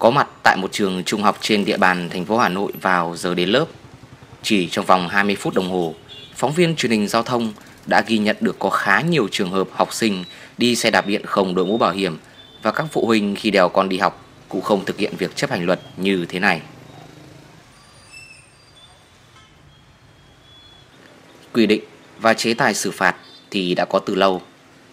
có mặt tại một trường trung học trên địa bàn thành phố Hà Nội vào giờ đến lớp. Chỉ trong vòng 20 phút đồng hồ, phóng viên truyền hình giao thông đã ghi nhận được có khá nhiều trường hợp học sinh đi xe đạp điện không đội mũ bảo hiểm và các phụ huynh khi đèo con đi học cũng không thực hiện việc chấp hành luật như thế này. Quy định và chế tài xử phạt thì đã có từ lâu.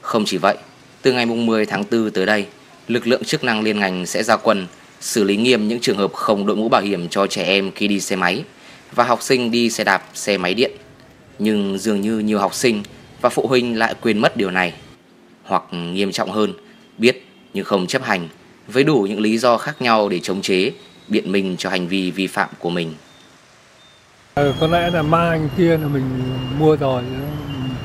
Không chỉ vậy, từ ngày 10 tháng 4 tới đây, lực lượng chức năng liên ngành sẽ ra quân xử lý nghiêm những trường hợp không đội mũ bảo hiểm cho trẻ em khi đi xe máy và học sinh đi xe đạp, xe máy điện. Nhưng dường như nhiều học sinh và phụ huynh lại quên mất điều này. Hoặc nghiêm trọng hơn, biết nhưng không chấp hành với đủ những lý do khác nhau để chống chế, biện minh cho hành vi vi phạm của mình. Ừ, có lẽ là mai anh kia là mình mua rồi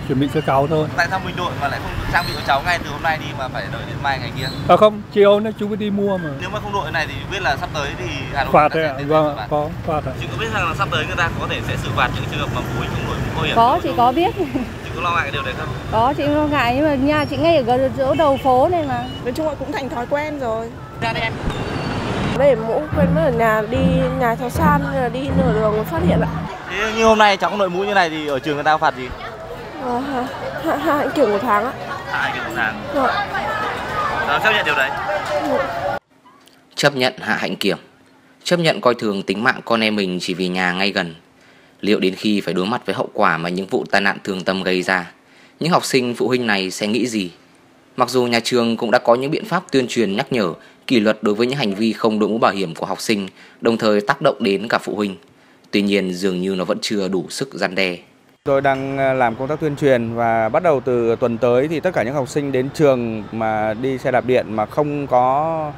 chuẩn bị cho cháu thôi. Tại sao mình đội mà lại không trang bị cho cháu ngay từ hôm nay đi mà phải đợi đến mai ngày kia? À không chiều nữa chú mới đi mua mà. Nếu mà không đội này thì biết là sắp tới thì Hà Nội phạt đấy ạ vâng có phạt ạ chị có biết rằng là sắp tới người ta có thể sẽ xử phạt những trường hợp mà phụ huynh không đội mũ bảo hiểm có chị có biết. Chị có lo ngại cái điều đấy không? Có chị lo ngại nhưng mà nhà chị ngay ở chỗ đầu phố này mà. Nói chung là cũng thành thói quen rồi. Ra đây em. Để mũ quên mất ở nhà đi nhà cháu san đi nửa đường phát hiện ạ. Thế như hôm nay cháu không đội mũ như này thì ở trường người ta phạt gì Hai hai kiểu một tháng ạ hai kiểu một tháng. Rồi. à, chấp nhận điều đấy. Chấp nhận hạ hạnh kiểm Chấp nhận coi thường tính mạng con em mình chỉ vì nhà ngay gần. Liệu đến khi phải đối mặt với hậu quả mà những vụ tai nạn thương tâm gây ra Những học sinh phụ huynh này sẽ nghĩ gì? Mặc dù nhà trường cũng đã có những biện pháp tuyên truyền nhắc nhở kỷ luật đối với những hành vi không đội mũ bảo hiểm của học sinh Đồng thời tác động đến cả phụ huynh. Tuy nhiên dường như nó vẫn chưa đủ sức răn đe Tôi đang ờ, làm công tác tuyên truyền và bắt đầu từ tuần tới thì tất cả những học sinh đến trường mà đi xe đạp điện mà không có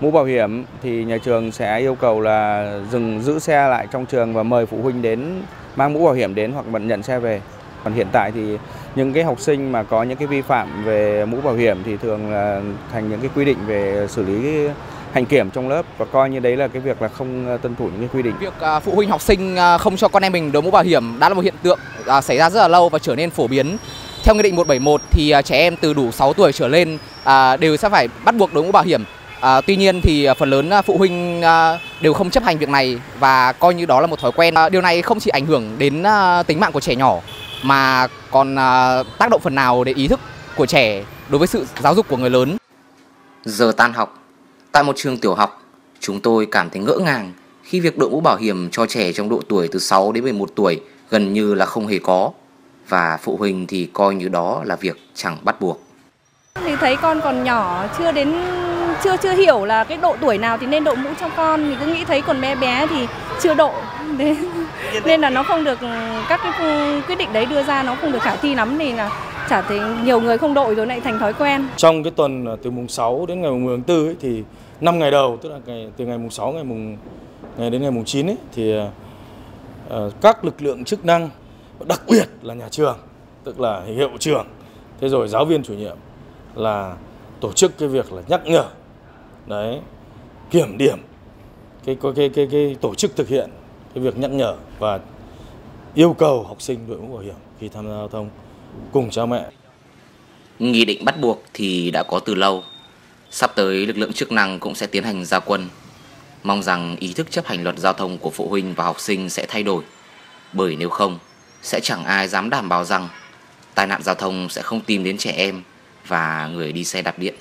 mũ bảo hiểm thì nhà trường sẽ yêu cầu là dừng giữ xe lại trong trường và mời phụ huynh đến mang mũ bảo hiểm đến hoặc vận nhận xe về. Còn hiện tại thì những cái học sinh mà có những cái vi phạm về mũ bảo hiểm thì thường là thành những cái quy định về xử lý hành kiểm trong lớp và coi như đấy là cái việc là không ờ, tuân thủ những cái quy định. Việc ờ, phụ huynh học sinh không cho con em mình đội mũ bảo hiểm đã là một hiện tượng à, xảy ra rất là lâu và trở nên phổ biến. Theo Nghị định 171 thì à, trẻ em từ đủ 6 tuổi trở lên à, đều sẽ phải bắt buộc đội mũ bảo hiểm. À, tuy nhiên thì à, phần lớn phụ huynh đều không chấp hành việc này và coi như đó là một thói quen. Điều này không chỉ ảnh hưởng đến tính mạng của trẻ nhỏ mà còn tác động phần nào đến ý thức của trẻ đối với sự giáo dục của người lớn. Giờ tan học, tại một trường tiểu học, chúng tôi cảm thấy ngỡ ngàng khi việc đội mũ bảo hiểm cho trẻ trong độ tuổi từ 6 đến 11 tuổi gần như là không hề có và phụ huynh thì coi như đó là việc chẳng bắt buộc. Thì thấy con còn nhỏ, chưa đến chưa chưa hiểu là cái độ tuổi nào thì nên đội mũ cho con, thì cứ nghĩ thấy còn bé bé thì chưa độ nên, nên là nó không được các cái quyết định đấy đưa ra nó không được khả thi lắm thì là chả thấy nhiều người không đội rồi lại thành thói quen. Trong cái tuần từ mùng 6 đến ngày mùng 10 tháng 4 ấy, thì 5 ngày đầu tức là ngày từ ngày mùng 6 ngày mùng ngày đến ngày mùng 9 ấy thì uh, Ờ, các lực lượng chức năng đặc biệt là nhà trường tức là hiệu trưởng thế rồi giáo viên chủ nhiệm là tổ chức cái việc là nhắc nhở đấy kiểm điểm cái cái cái cái, cái tổ chức thực hiện cái việc nhắc nhở và yêu cầu học sinh đội mũ bảo hiểm khi tham gia giao thông cùng cha mẹ. Nghị định bắt buộc thì đã có từ lâu. Sắp tới lực lượng chức năng cũng sẽ tiến hành gia quân. Mong rằng ý thức chấp hành luật giao thông của phụ huynh và học sinh sẽ thay đổi. Bởi nếu không, sẽ chẳng ai dám đảm bảo rằng tai nạn giao thông sẽ không tìm đến trẻ em và người đi xe đạp điện.